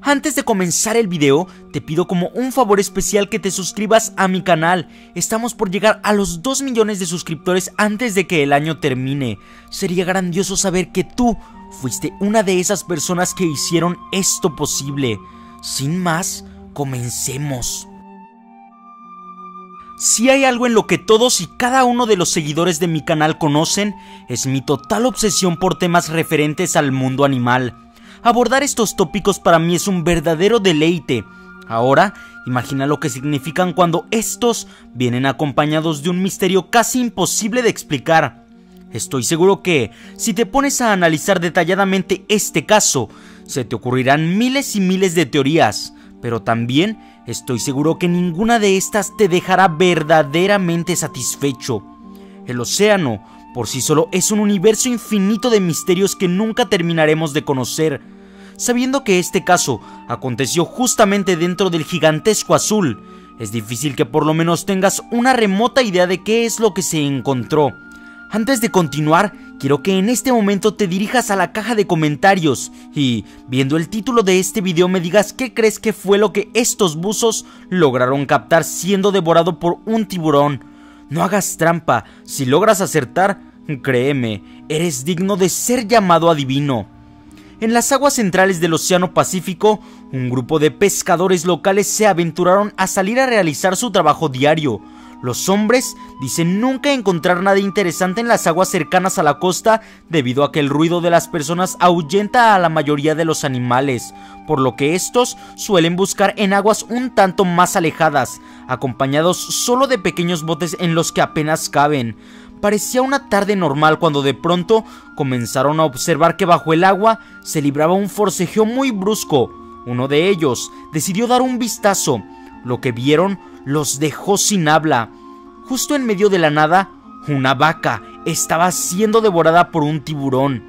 Antes de comenzar el video, te pido como un favor especial que te suscribas a mi canal. Estamos por llegar a los 2 millones de suscriptores antes de que el año termine. Sería grandioso saber que tú fuiste una de esas personas que hicieron esto posible. Sin más, comencemos. Si hay algo en lo que todos y cada uno de los seguidores de mi canal conocen, es mi total obsesión por temas referentes al mundo animal. Abordar estos tópicos para mí es un verdadero deleite. Ahora, imagina lo que significan cuando estos vienen acompañados de un misterio casi imposible de explicar. Estoy seguro que, si te pones a analizar detalladamente este caso, se te ocurrirán miles y miles de teorías, pero también estoy seguro que ninguna de estas te dejará verdaderamente satisfecho. El océano, por sí solo, es un universo infinito de misterios que nunca terminaremos de conocer. Sabiendo que este caso aconteció justamente dentro del gigantesco azul, es difícil que por lo menos tengas una remota idea de qué es lo que se encontró. Antes de continuar, quiero que en este momento te dirijas a la caja de comentarios y, viendo el título de este video, me digas qué crees que fue lo que estos buzos lograron captar siendo devorado por un tiburón. No hagas trampa, si logras acertar, créeme, eres digno de ser llamado adivino. En las aguas centrales del Océano Pacífico, un grupo de pescadores locales se aventuraron a salir a realizar su trabajo diario, los hombres dicen nunca encontrar nada interesante en las aguas cercanas a la costa debido a que el ruido de las personas ahuyenta a la mayoría de los animales, por lo que estos suelen buscar en aguas un tanto más alejadas, acompañados solo de pequeños botes en los que apenas caben. Parecía una tarde normal cuando de pronto comenzaron a observar que bajo el agua se libraba un forcejeo muy brusco. Uno de ellos decidió dar un vistazo. Lo que vieron los dejó sin habla. Justo en medio de la nada, una vaca estaba siendo devorada por un tiburón.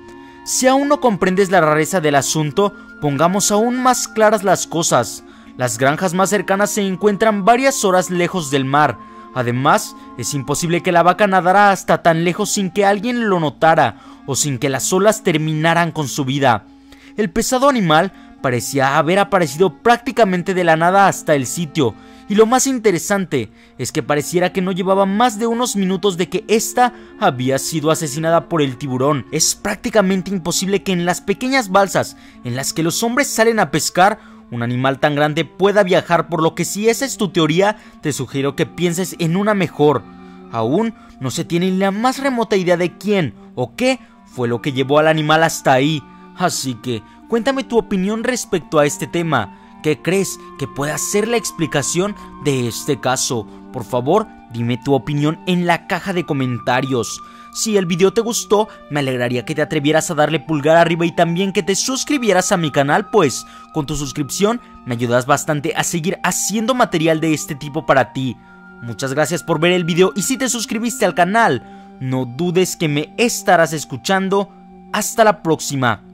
Si aún no comprendes la rareza del asunto, pongamos aún más claras las cosas. Las granjas más cercanas se encuentran varias horas lejos del mar. Además, es imposible que la vaca nadara hasta tan lejos sin que alguien lo notara o sin que las olas terminaran con su vida. El pesado animal parecía haber aparecido prácticamente de la nada hasta el sitio, y lo más interesante es que pareciera que no llevaba más de unos minutos de que ésta había sido asesinada por el tiburón. Es prácticamente imposible que en las pequeñas balsas en las que los hombres salen a pescar, un animal tan grande pueda viajar, por lo que si esa es tu teoría, te sugiero que pienses en una mejor. Aún no se tiene la más remota idea de quién o qué fue lo que llevó al animal hasta ahí. Así que cuéntame tu opinión respecto a este tema. ¿Qué crees que pueda ser la explicación de este caso? Por favor, dime tu opinión en la caja de comentarios. Si el video te gustó, me alegraría que te atrevieras a darle pulgar arriba y también que te suscribieras a mi canal, pues con tu suscripción me ayudas bastante a seguir haciendo material de este tipo para ti. Muchas gracias por ver el video y si te suscribiste al canal, no dudes que me estarás escuchando. Hasta la próxima.